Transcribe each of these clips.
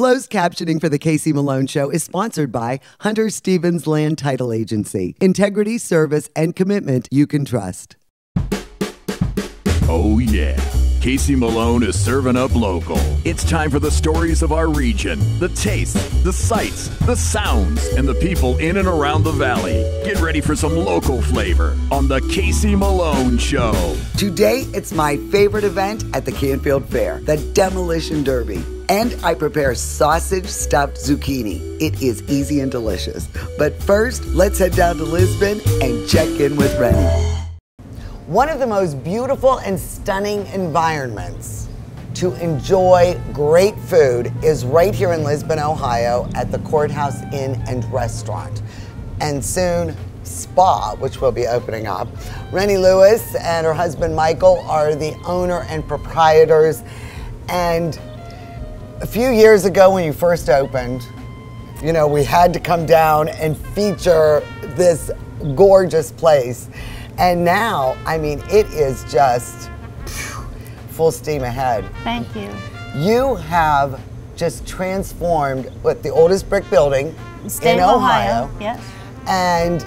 Closed captioning for the Casey Malone Show is sponsored by Hunter Stevens Land Title Agency. Integrity, service, and commitment you can trust. Oh, yeah. Casey Malone is serving up local. It's time for the stories of our region, the tastes, the sights, the sounds, and the people in and around the valley. Get ready for some local flavor on the Casey Malone Show. Today, it's my favorite event at the Canfield Fair, the Demolition Derby. And I prepare sausage stuffed zucchini. It is easy and delicious. But first, let's head down to Lisbon and check in with Rennie. One of the most beautiful and stunning environments to enjoy great food is right here in Lisbon, Ohio at the Courthouse Inn and Restaurant. And soon, Spa, which will be opening up. Rennie Lewis and her husband Michael are the owner and proprietors. And a few years ago, when you first opened, you know, we had to come down and feature this gorgeous place. And now, I mean, it is just phew, full steam ahead. Thank you. You have just transformed what the oldest brick building State in Ohio, Ohio, yes. and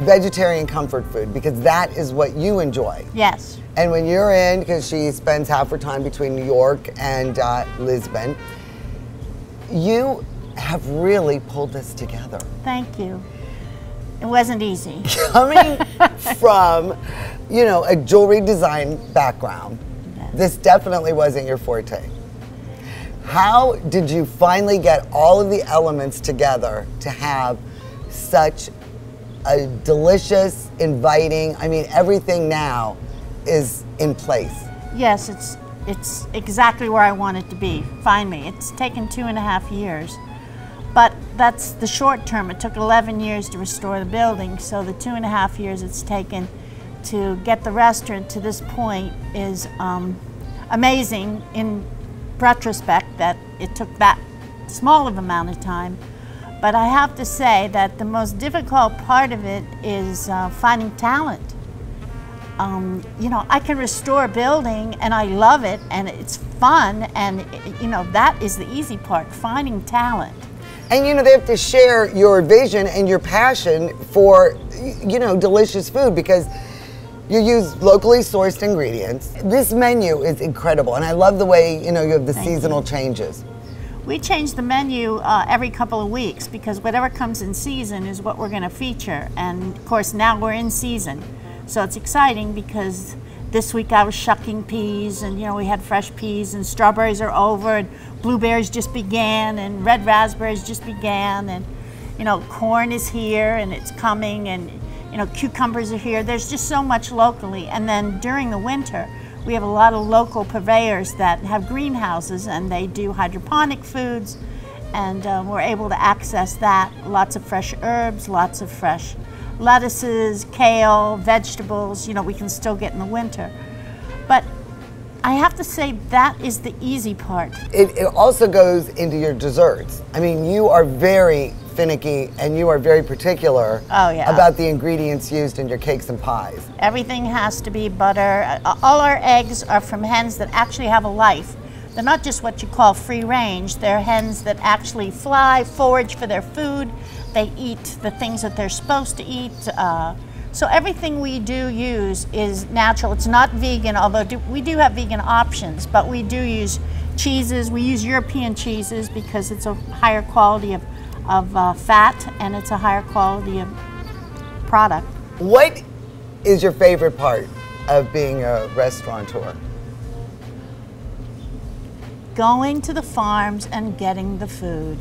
vegetarian comfort food because that is what you enjoy. Yes. And when you're in, because she spends half her time between New York and uh, Lisbon, you have really pulled this together. Thank you. It wasn't easy. Coming from, you know, a jewelry design background, this definitely wasn't your forte. How did you finally get all of the elements together to have such a delicious, inviting, I mean, everything now is in place? Yes, it's it's exactly where I want it to be. Find me. It's taken two and a half years. But that's the short term. It took 11 years to restore the building, so the two and a half years it's taken to get the restaurant to this point is um, amazing in retrospect that it took that small of amount of time. But I have to say that the most difficult part of it is uh, finding talent. Um, you know, I can restore a building and I love it and it's fun and, you know, that is the easy part, finding talent. And you know, they have to share your vision and your passion for, you know, delicious food because you use locally sourced ingredients. This menu is incredible, and I love the way, you know, you have the Thank seasonal you. changes. We change the menu uh, every couple of weeks because whatever comes in season is what we're going to feature. And of course, now we're in season. So it's exciting because this week I was shucking peas and you know we had fresh peas and strawberries are over and blueberries just began and red raspberries just began and you know corn is here and it's coming and you know cucumbers are here. There's just so much locally and then during the winter we have a lot of local purveyors that have greenhouses and they do hydroponic foods and uh, we're able to access that. Lots of fresh herbs, lots of fresh lettuces, kale, vegetables, you know, we can still get in the winter. But I have to say that is the easy part. It, it also goes into your desserts. I mean, you are very finicky and you are very particular Oh, yeah. about the ingredients used in your cakes and pies. Everything has to be butter. All our eggs are from hens that actually have a life. They're not just what you call free range, they're hens that actually fly, forage for their food. They eat the things that they're supposed to eat. Uh, so everything we do use is natural. It's not vegan, although do, we do have vegan options, but we do use cheeses. We use European cheeses because it's a higher quality of, of uh, fat and it's a higher quality of product. What is your favorite part of being a restaurateur? going to the farms and getting the food,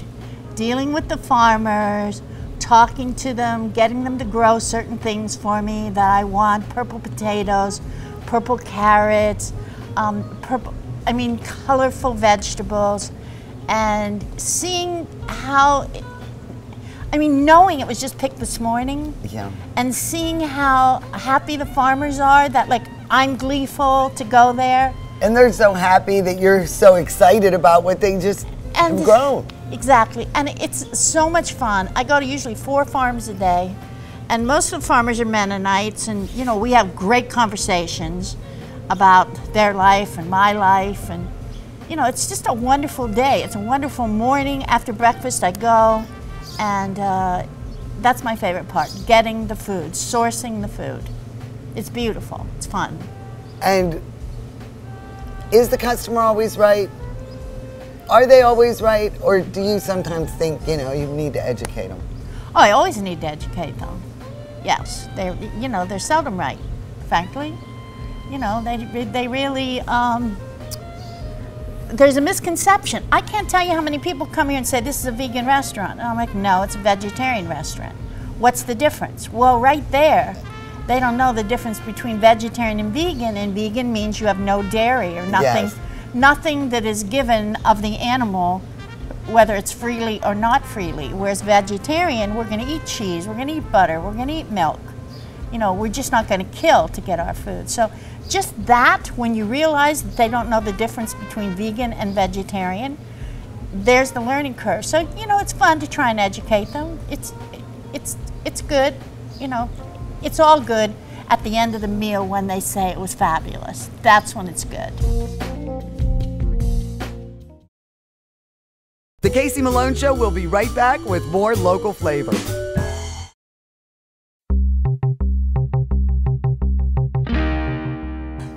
dealing with the farmers, talking to them, getting them to grow certain things for me that I want purple potatoes, purple carrots, um, purple, I mean, colorful vegetables, and seeing how. I mean, knowing it was just picked this morning, Yeah. and seeing how happy the farmers are that, like, I'm gleeful to go there. And they're so happy that you're so excited about what they just and have grown. Exactly, and it's so much fun. I go to usually four farms a day, and most of the farmers are Mennonites, and you know we have great conversations about their life and my life, and you know, it's just a wonderful day. It's a wonderful morning. After breakfast, I go, and uh, that's my favorite part getting the food, sourcing the food. It's beautiful, it's fun. And is the customer always right? Are they always right? Or do you sometimes think, you know, you need to educate them? Oh, I always need to educate them. Yes, they're, you know, they're seldom right, frankly. You know, they, they really, um, there's a misconception. I can't tell you how many people come here and say this is a vegan restaurant. And I'm like, no, it's a vegetarian restaurant. What's the difference? Well, right there, they don't know the difference between vegetarian and vegan, and vegan means you have no dairy or nothing, Yes. Nothing that is given of the animal, whether it's freely or not freely. Whereas vegetarian, we're going to eat cheese, we're going to eat butter, we're going to eat milk. You know, we're just not going to kill to get our food. So just that, when you realize that they don't know the difference between vegan and vegetarian, there's the learning curve. So you know, it's fun to try and educate them. It's it's it's good. You know, it's all good at the end of the meal when they say it was fabulous. That's when it's good. Casey Malone Show will be right back with more local flavor.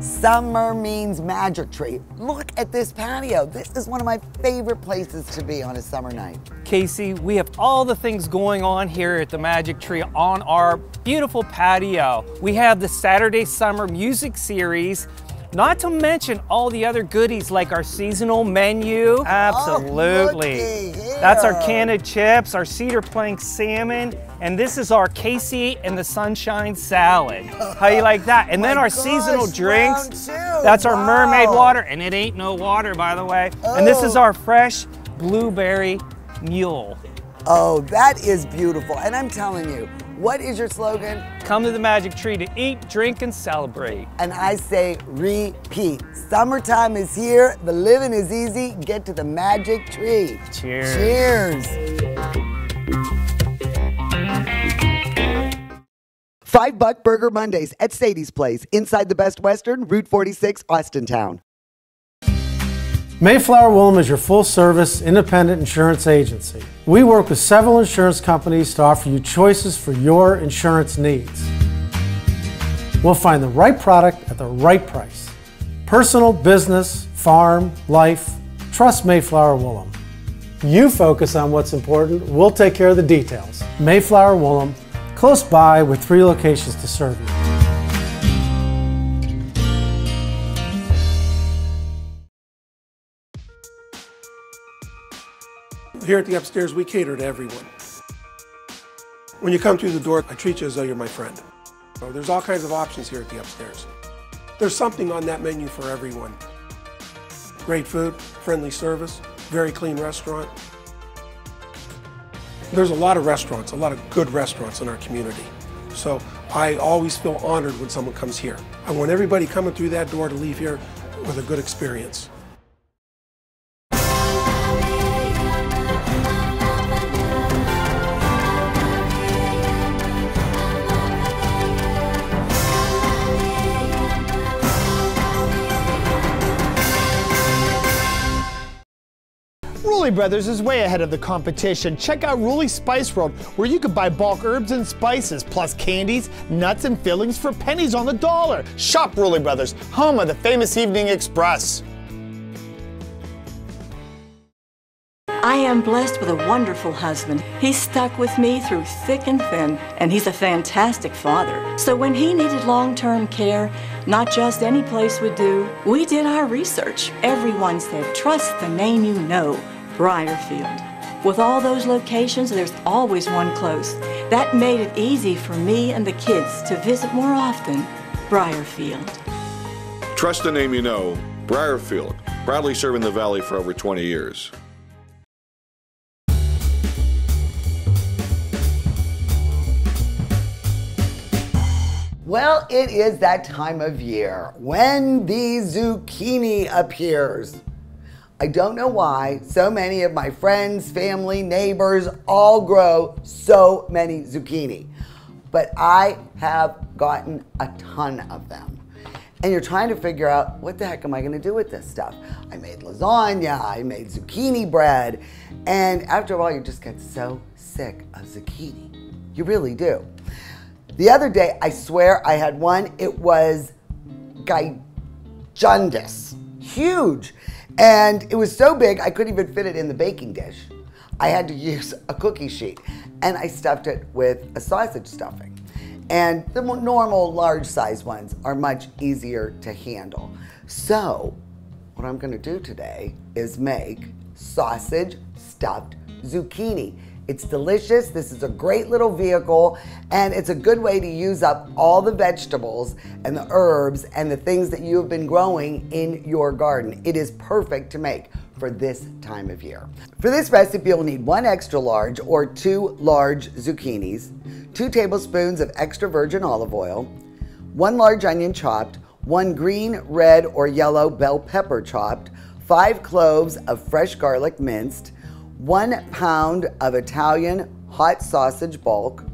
Summer means magic tree. Look at this patio. This is one of my favorite places to be on a summer night. Casey, we have all the things going on here at the Magic Tree on our beautiful patio. We have the Saturday Summer Music Series, not to mention all the other goodies like our seasonal menu. Oh, Absolutely. looky That's our can of chips, our cedar plank salmon, and this is our Casey and the Sunshine Salad. How you like that? And then our gosh, seasonal drinks. That's our mermaid water, and it ain't no water, by the way. And this is Oh. our fresh blueberry mule. Oh, that is beautiful. And I'm telling you, what is your slogan? Come to the Magic Tree to eat, drink, and celebrate. And I say repeat. Summertime is here. The living is easy. Get to the magic tree. Cheers. Cheers. Five Buck Burger Mondays at Sadie's Place, inside the Best Western, Route 46, Austintown. Mayflower Willem is your full service independent insurance agency. We work with several insurance companies to offer you choices for your insurance needs. We'll find the right product at the right price. Personal, business, farm, life. Trust Mayflower Willem. You focus on what's important, we'll take care of the details. Mayflower Willem, close by with three locations to serve you. Here at the upstairs, we cater to everyone. When you come through the door, I treat you as though you're my friend. So there's all kinds of options here at the upstairs. There's something on that menu for everyone. Great food, friendly service, very clean restaurant. There's a lot of restaurants, a lot of good restaurants in our community. So I always feel honored when someone comes here. I want everybody coming through that door to leave here with a good experience. Brothers is way ahead of the competition. Check out Rulli Spice World, where you can buy bulk herbs and spices, plus candies, nuts, and fillings for pennies on the dollar. Shop Rulli Brothers, home of the famous Evening Express. I am blessed with a wonderful husband. He's stuck with me through thick and thin, and he's a fantastic father. So when he needed long term care, not just any place would do, we did our research. Everyone said, trust the name you know, Briarfield. With all those locations, there's always one close. That made it easy for me and the kids to visit more often. Briarfield. Trust the name you know, Briarfield, proudly serving the Valley for over 20 years. Well, it is that time of year when the zucchini appears. I don't know why so many of my friends, family, neighbors all grow so many zucchini, but I have gotten a ton of them. and you're trying to figure out what the heck am I going to do with this stuff? I made lasagna, I made zucchini bread, and after a while, you just get so sick of zucchini. You really do. The other day, I swear I had one, it was gigundous, huge. And it was so big, I couldn't even fit it in the baking dish. I had to use a cookie sheet, and I stuffed it with a sausage stuffing. And the normal large size ones are much easier to handle. So, what I'm gonna do today is make sausage stuffed zucchini. It's delicious. This is a great little vehicle, and it's a good way to use up all the vegetables and the herbs and the things that you have been growing in your garden. It is perfect to make for this time of year. For this recipe, you'll need one extra large or two large zucchinis, two tablespoons of extra virgin olive oil, one large onion chopped, one green, red, or yellow bell pepper chopped, five cloves of fresh garlic minced, one pound of Italian hot sausage bulk,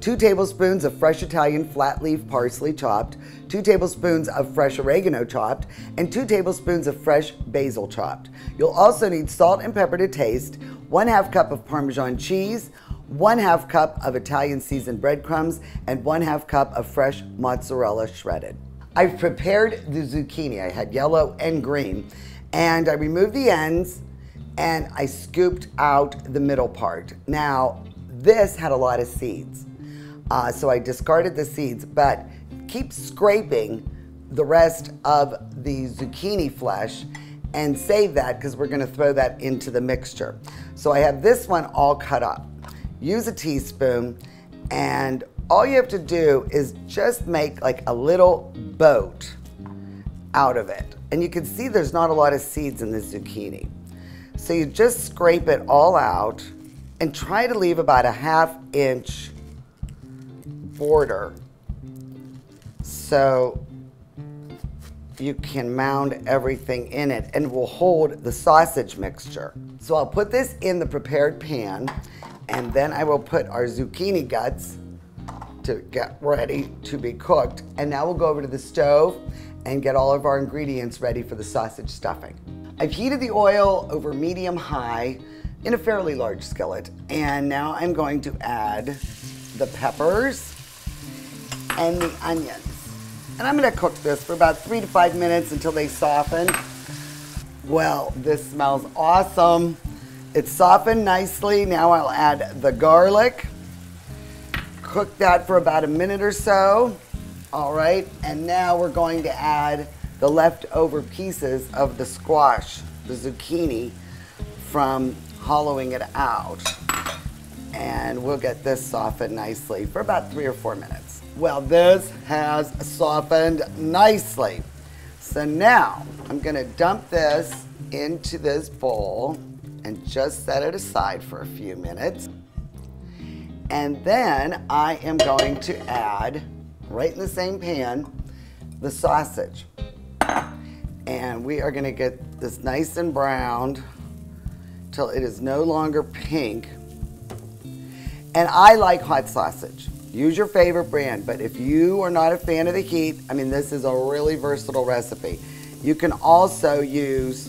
two tablespoons of fresh Italian flat leaf parsley chopped, two tablespoons of fresh oregano chopped, and two tablespoons of fresh basil chopped. You'll also need salt and pepper to taste, one half cup of Parmesan cheese, one half cup of Italian seasoned breadcrumbs, and one half cup of fresh mozzarella shredded. I've prepared the zucchini. I had yellow and green, and I removed the ends and I scooped out the middle part. Now, this had a lot of seeds. Uh, so I discarded the seeds, but keep scraping the rest of the zucchini flesh and save that because we're going to throw that into the mixture. So I have this one all cut up. Use a teaspoon and all you have to do is just make like a little boat out of it. And you can see there's not a lot of seeds in the zucchini. So you just scrape it all out and try to leave about a half inch border so you can mound everything in it and will hold the sausage mixture. So I'll put this in the prepared pan and then I will put our zucchini guts to get ready to be cooked. And now we'll go over to the stove and get all of our ingredients ready for the sausage stuffing. I've heated the oil over medium high in a fairly large skillet. And now I'm going to add the peppers and the onions. And I'm gonna cook this for about three to five minutes until they soften. Well, this smells awesome. It's softened nicely. Now I'll add the garlic. Cook that for about a minute or so. All right, and now we're going to add the leftover pieces of the squash, the zucchini, from hollowing it out. And we'll get this softened nicely for about three or four minutes. Well, this has softened nicely. So now I'm gonna dump this into this bowl and just set it aside for a few minutes. And then I am going to add, right in the same pan, the sausage. And we are gonna get this nice and browned till it is no longer pink. And I like hot sausage. Use your favorite brand, but if you are not a fan of the heat, I mean, this is a really versatile recipe. You can also use,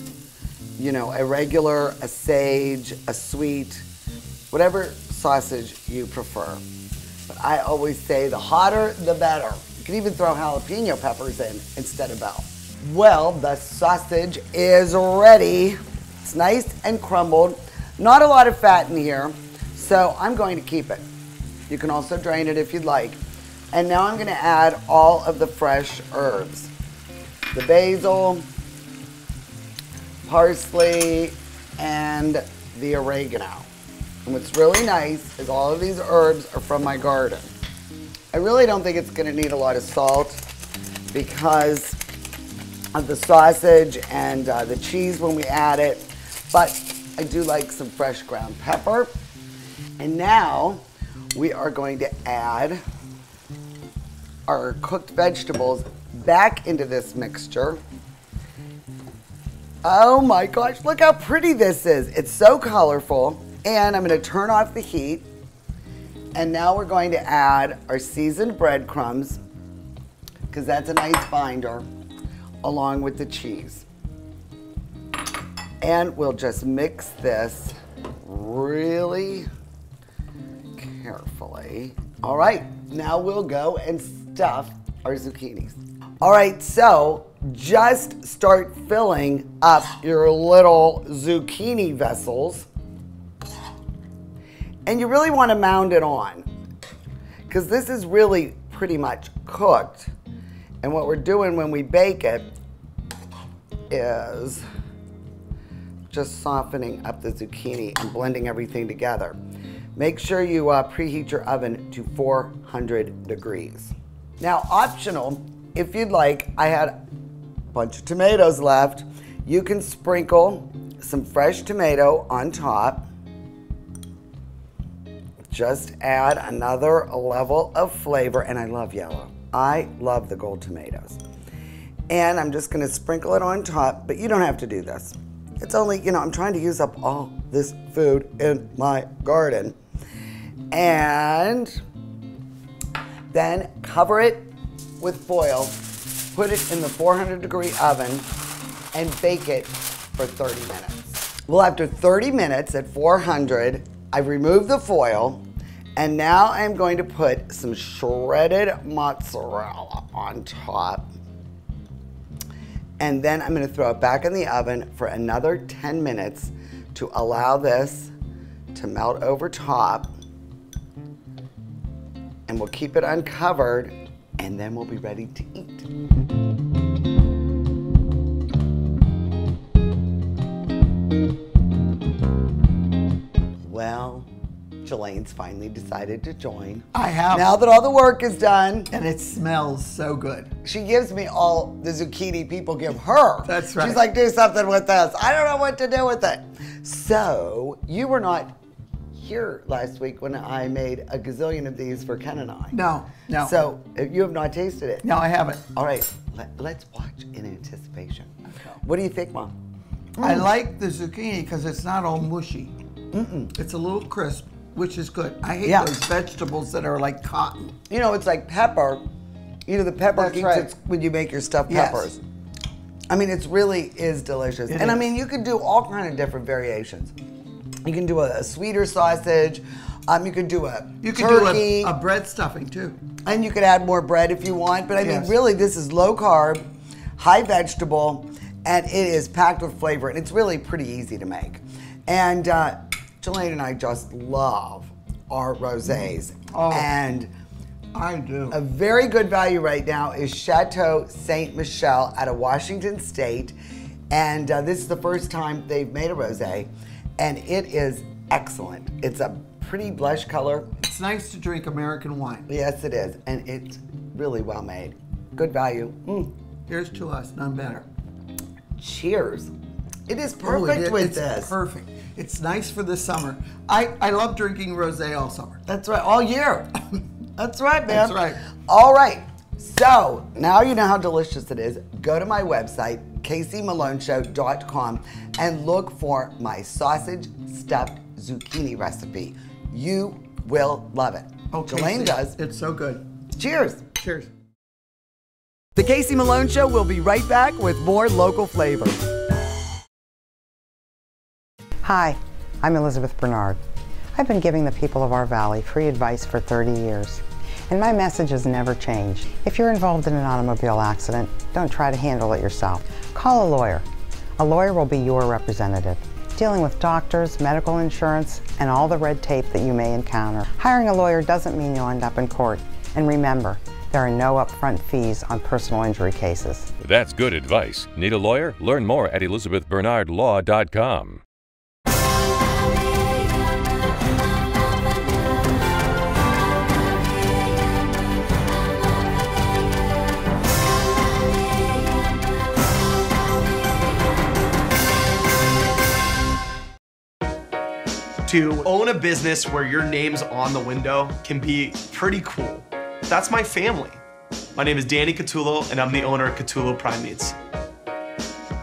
you know, a regular, a sage, a sweet, whatever sausage you prefer. But I always say the hotter, the better. You can even throw jalapeno peppers in instead of bell. Well, the sausage is ready. It's nice and crumbled. Not a lot of fat in here, so I'm going to keep it. You can also drain it if you'd like. And now I'm gonna add all of the fresh herbs. The basil, parsley, and the oregano. And what's really nice is all of these herbs are from my garden. I really don't think it's gonna need a lot of salt because of the sausage and uh, the cheese when we add it, but I do like some fresh ground pepper. And now we are going to add our cooked vegetables back into this mixture. Oh my gosh, look how pretty this is. It's so colorful. And I'm gonna turn off the heat. And now we're going to add our seasoned breadcrumbs because that's a nice binder along with the cheese. And we'll just mix this really carefully. All right, now we'll go and stuff our zucchinis. All right, so just start filling up your little zucchini vessels. And you really want to mound it on because this is really pretty much cooked. And what we're doing when we bake it is just softening up the zucchini and blending everything together. Make sure you uh, preheat your oven to 400 degrees. Now, optional, if you'd like, I had a bunch of tomatoes left. You can sprinkle some fresh tomato on top. Just add another level of flavor, and I love yellow. I love the gold tomatoes. And I'm just gonna sprinkle it on top, but you don't have to do this. It's only, you know, I'm trying to use up all this food in my garden. And then cover it with foil, put it in the 400 degree oven, and bake it for 30 minutes. Well, after 30 minutes at 400, I've removed the foil, and now I'm going to put some shredded mozzarella on top. And then I'm gonna throw it back in the oven for another 10 minutes to allow this to melt over top. And we'll keep it uncovered and then we'll be ready to eat. Well, Jelaine's finally decided to join. I have. Now that all the work is done, and it smells so good. she gives me all the zucchini people give her. That's right. She's like, do something with this. I don't know what to do with it. So you were not here last week when I made a gazillion of these for Ken and I. No, no. So you have not tasted it. No, I haven't. All right, let, let's watch in anticipation. What do you think, Mom? I Mm. like the zucchini because it's not all mushy. Mm-mm. It's a little crisp, which is good. I hate Yeah. those vegetables that are like cotton. You know, it's like pepper. You know, the pepper That's keeps right. when you make your stuffed Yes. peppers. I mean, it really is delicious. It and I mean, you can do all kind of different variations. You can do a, a sweeter sausage. Um, you could do a You can turkey. do a, a bread stuffing too. And you could add more bread if you want. But I mean, really, this is low carb, high vegetable, and it is packed with flavor. And it's really pretty easy to make. And uh, Jelaine and I just love our rosés. Oh. And I do. a very good value right now is Chateau Saint Michelle out of Washington State. And uh, this is the first time they've made a rosé, and it is excellent. It's a pretty blush color. It's nice to drink American wine. Yes, it is. And it's really well made. Good value. Mm. Here's to us, none better. Cheers. It is Oh, perfect it- with it's this. Perfect. It's nice for the summer. I, I love drinking rosé all summer. That's right, all year. That's right, man. That's right. All right. So now you know how delicious it is. Go to my website, CaseyMaloneShow.com, and look for my sausage stuffed zucchini recipe. You will love it. Oh, Jelaine does. It's so good. Cheers. Cheers. The Casey Malone Show will be right back with more local flavor. Hi, I'm Elizabeth Bernard. I've been giving the people of our valley free advice for 30 years, and my message has never changed. If you're involved in an automobile accident, don't try to handle it yourself. Call a lawyer. A lawyer will be your representative, dealing with doctors, medical insurance, and all the red tape that you may encounter. Hiring a lawyer doesn't mean you'll end up in court. And remember, there are no upfront fees on personal injury cases. That's good advice. Need a lawyer? Learn more at elizabethbernardlaw.com. To own a business where your name's on the window can be pretty cool. That's my family. My name is Danny Catullo, and I'm the owner of Catullo Prime Meats.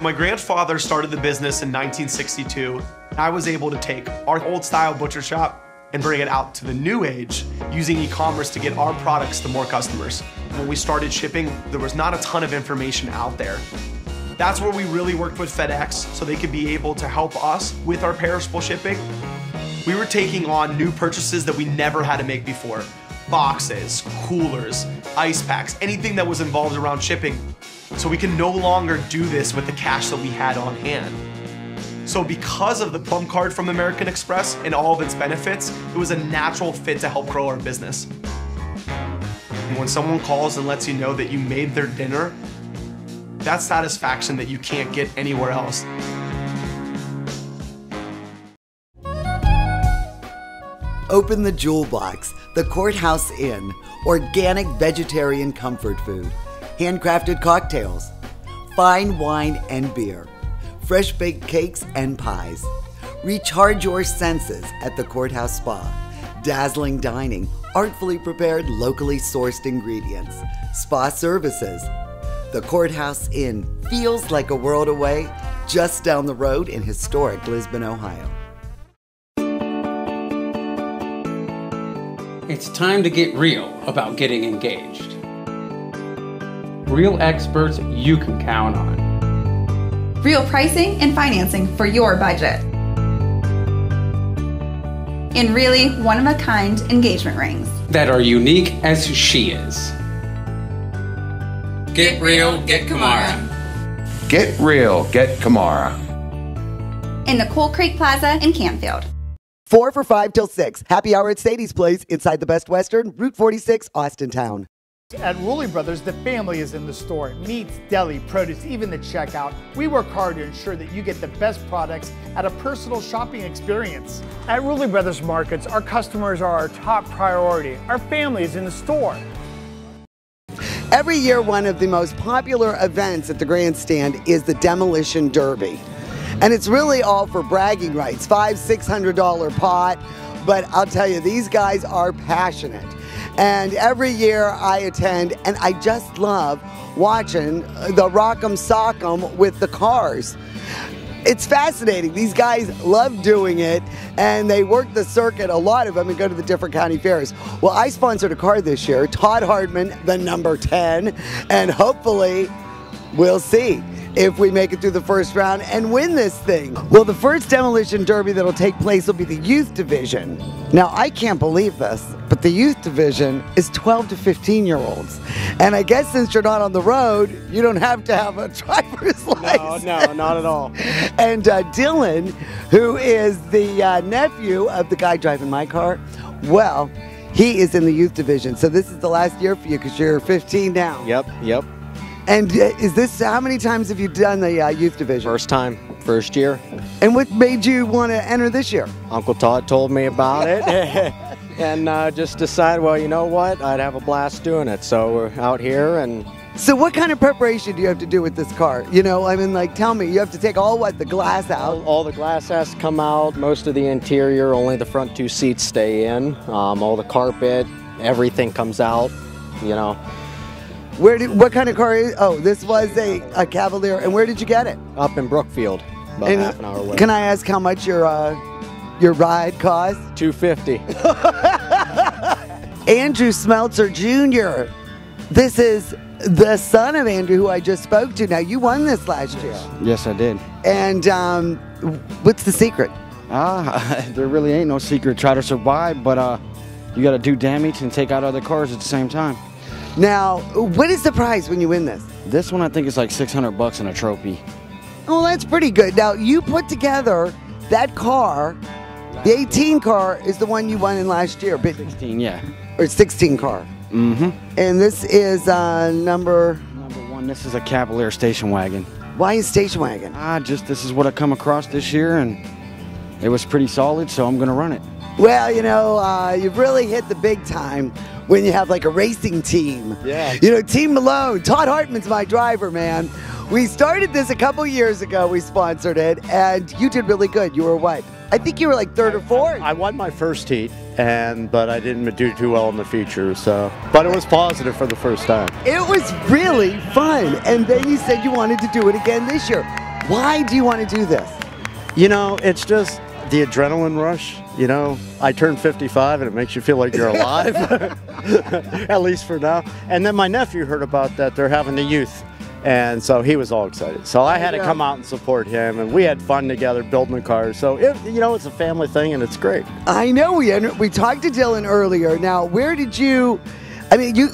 My grandfather started the business in 1962. I was able to take our old style butcher shop and bring it out to the new age using e commerce to get our products to more customers. when we started shipping, there was not a ton of information out there. That's where we really worked with FedEx so they could be able to help us with our perishable shipping. We were taking on new purchases that we never had to make before. Boxes, coolers, ice packs, anything that was involved around shipping. So we can no longer do this with the cash that we had on hand. So because of the Plum Card from American Express and all of its benefits, it was a natural fit to help grow our business. When someone calls and lets you know that you made their dinner, that's satisfaction that you can't get anywhere else. Open the Jewel Box, the Courthouse Inn, organic vegetarian comfort food, handcrafted cocktails, fine wine and beer, fresh baked cakes and pies. Recharge your senses at the Courthouse Spa. Dazzling dining, artfully prepared, locally sourced ingredients, spa services. The Courthouse Inn feels like a world away, just down the road in historic Lisbon, Ohio. It's time to get real about getting engaged. Real experts you can count on. Real pricing and financing for your budget. And really one of a kind engagement rings. That are unique as she is. Get real, get Kamara. Get real, get Kamara. In the Coal Creek Plaza in Canfield. Four for five till six. Happy hour at Sadie's Place inside the Best Western, Route 46, Austintown. At Rulli Brothers, the family is in the store. Meats, deli, produce, even the checkout. We work hard to ensure that you get the best products at a personal shopping experience. At Rulli Brothers Markets, our customers are our top priority. Our family is in the store. Every year, one of the most popular events at the grandstand is the Demolition Derby. And it's really all for bragging rights. Five, six hundred dollar pot. But I'll tell you, these guys are passionate. And every year I attend, and I just love watching the rock'em sock'em with the cars. It's fascinating. These guys love doing it, and they work the circuit, a lot of them, and go to the different county fairs. Well, I sponsored a car this year, Todd Hardman, the number 10, and hopefully we'll see if we make it through the first round and win this thing. Well, the first demolition derby that'll take place will be the youth division. Now, I can't believe this, but the youth division is 12 to 15 year olds. And I guess since you're not on the road, you don't have to have a driver's license. No, no, not at all. and uh, Dylan, who is the uh, nephew of the guy driving my car, well, he is in the youth division. So this is the last year for you because you're 15 now. Yep, yep. And uh, is this how many times have you done the uh, youth division? First time, first year. And what made you want to enter this year? Uncle Todd told me about it. and uh, just decided, well, you know what? I'd have a blast doing it. So we're out here and. So what kind of preparation do you have to do with this car? You know, I mean, like, tell me, you have to take all what the glass out. All, all the glass has to come out. Most of the interior, only the front two seats stay in. Um, all the carpet, everything comes out. You know. Where did what kind of car is? Oh, this was a, a Cavalier. And where did you get it? Up in Brookfield, about And half an hour away. Can I ask how much your uh, your ride cost? Two fifty. Andrew Smeltzer Jr. This is the son of Andrew, who I just spoke to. Now you won this last year, Yes, I did. and um, what's the secret? Ah, there really ain't no secret. Try to survive, but uh, you got to do damage and take out other cars at the same time. Now, what is the prize when you win this? This one I think is like 600 bucks in a trophy. Well, that's pretty good. Now you put together that car. The 18 car is the one you won in last year, but 16, yeah. or 16 car. Mm-hmm. And this is uh, number. Number one, this is a Cavalier station wagon. Why is station wagon? Ah, just this is what I come across this year, and it was pretty solid, so I'm gonna run it. Well, you know, uh, you've really hit the big time when you have like a racing team. Yeah. You know, Team Malone. Todd Hartman's my driver, man. We started this a couple years ago. We sponsored it, and you did really good. You were what? I think you were like third or fourth. I won my first heat, and but I didn't do too well in the feature. So, but it was positive for the first time. It was really fun. And then you said you wanted to do it again this year. Why do you want to do this? You know, it's just the adrenaline rush. You know, I turned 55 and it makes you feel like you're alive, at least for now. And then my nephew heard about that they're having the youth. And so he was all excited. So I had to come out and support him, and we had fun together building the cars. So it, you know, it's a family thing, and it's great. I know we we talked to Dylan earlier. Now, where did you? I mean, you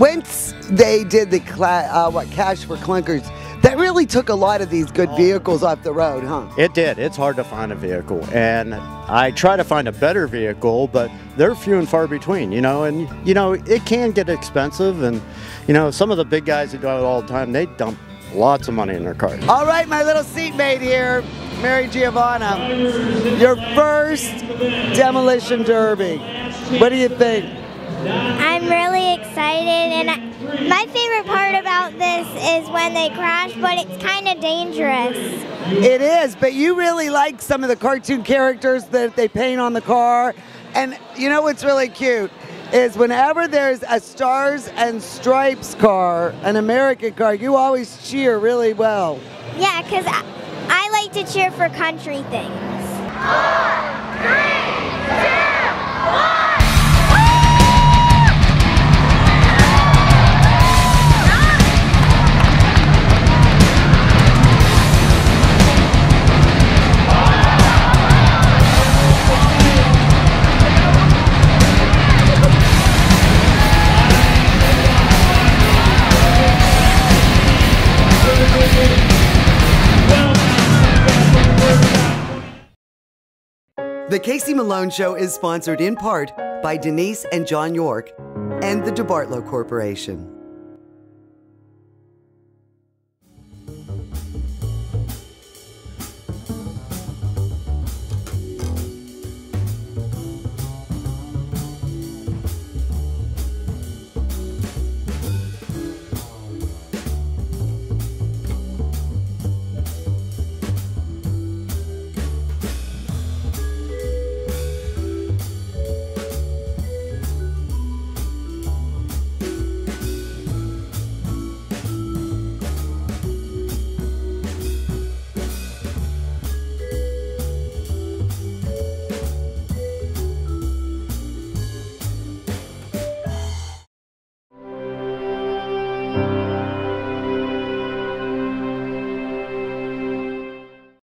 once they did the uh, what cash for clunkers, that really took a lot of these good vehicles off the road, huh? It did. It's hard to find a vehicle, and I try to find a better vehicle, but they're few and far between. You know, and you know it can get expensive, and you know some of the big guys that do it all the time, they dump lots of money in their cars. All right, my little seatmate here, Mary Giovanna, your first demolition derby. What do you think? I'm really excited, and I, my favorite part about this is when they crash, but it's kind of dangerous. It is, but you really like some of the cartoon characters that they paint on the car. And you know what's really cute is whenever there's a Stars and Stripes car, an American car, you always cheer really well. Yeah, because I, I like to cheer for country things. The Casey Malone Show is sponsored in part by Denise and John York and the DeBartolo Corporation.